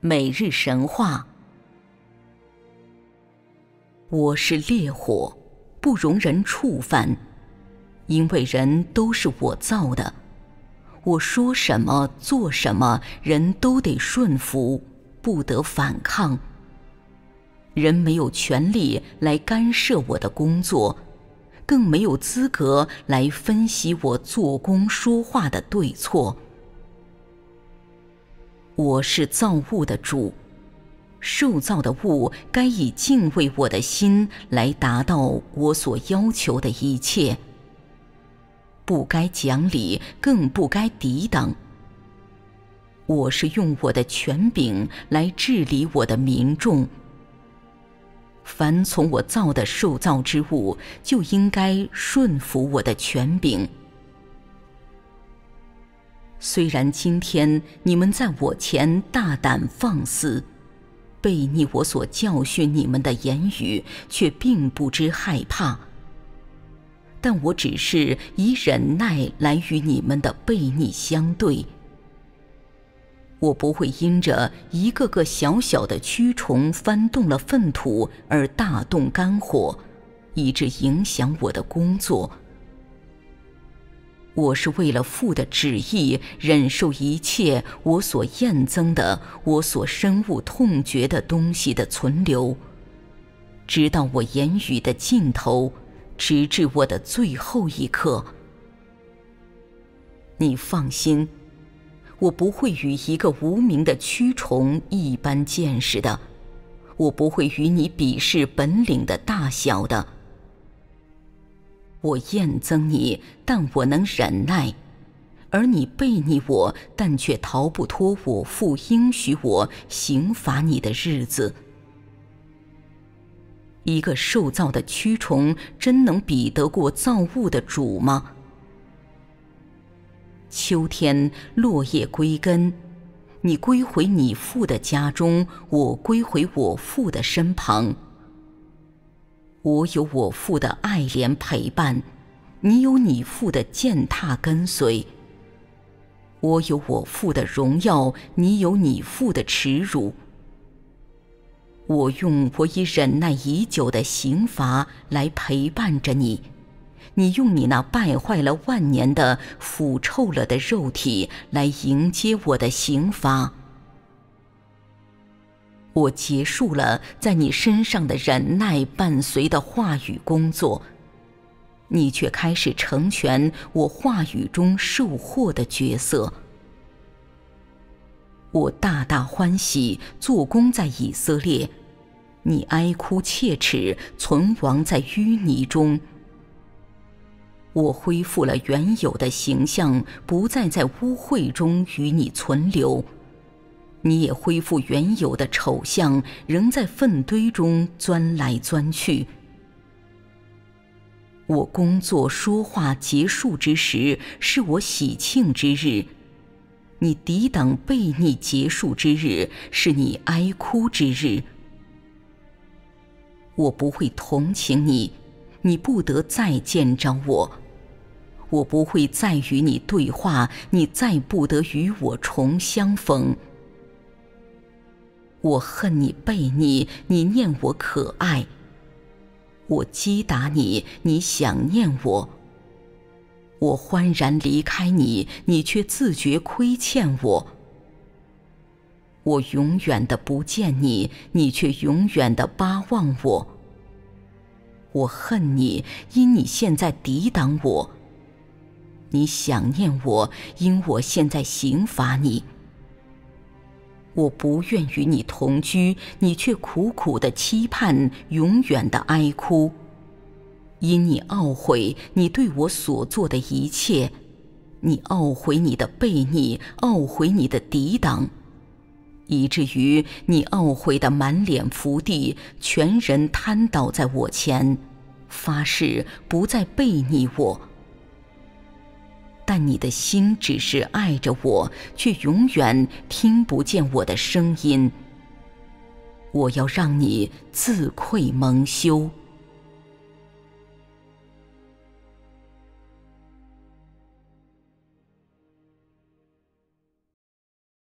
每日神话。我是烈火，不容人触犯，因为人都是我造的。我说什么，做什么，人都得顺服，不得反抗。人没有权利来干涉我的工作，更没有资格来分析我做工说话的对错。我是造物的主，受造的物该以敬畏我的心来达到我所要求的一切，不该讲理，更不该抵挡。我是用我的权柄来治理我的民众，凡从我造的受造之物，就应该顺服我的权柄。虽然今天你们在我前大胆放肆，背逆我所教训你们的言语，却并不知害怕。但我只是以忍耐来与你们的背逆相对。我不会因着一个个小小的蛆虫翻动了粪土而大动肝火，以致影响我的工作。我是为了父的旨意，忍受一切我所厌憎的、我所深恶痛绝的东西的存留，直到我言语的尽头，直至我的最后一刻。你放心，我不会与一个无名的蛆虫一般见识的，我不会与你比试本领的大小的。我厌憎你，但我能忍耐；而你背逆我，但却逃不脱我父应许我刑罚你的日子。一个受造的蛆虫，真能比得过造物的主吗？秋天落叶归根，你归回你父的家中，我归回我父的身旁。我有我父的爱怜陪伴，你有你父的践踏跟随。我有我父的荣耀，你有你父的耻辱。我用我已忍耐已久的刑罚来陪伴着你，你用你那败坏了万年的腐臭了的肉体来迎接我的刑罚。我结束了在你身上的忍耐伴随的话语工作，你却开始成全我话语中受祸的角色。我大大欢喜做工在以色列，你哀哭切齿存亡在淤泥中。我恢复了原有的形象，不再在污秽中与你存留。你也恢复原有的丑相，仍在粪堆中钻来钻去。我工作说话结束之时，是我喜庆之日；你抵挡悖逆结束之日，是你哀哭之日。我不会同情你，你不得再见着我；我不会再与你对话，你再不得与我重相逢。我恨你背逆，你念我可爱；我击打你，你想念我；我欢然离开你，你却自觉亏欠我；我永远的不见你，你却永远的巴望我；我恨你，因你现在抵挡我；你想念我，因我现在刑罚你。我不愿与你同居，你却苦苦的期盼，永远的哀哭。因你懊悔你对我所做的一切，你懊悔你的背逆，懊悔你的抵挡，以至于你懊悔的满脸伏地，全人瘫倒在我前，发誓不再背逆我。你的心只是爱着我，却永远听不见我的声音。我要让你自愧蒙羞。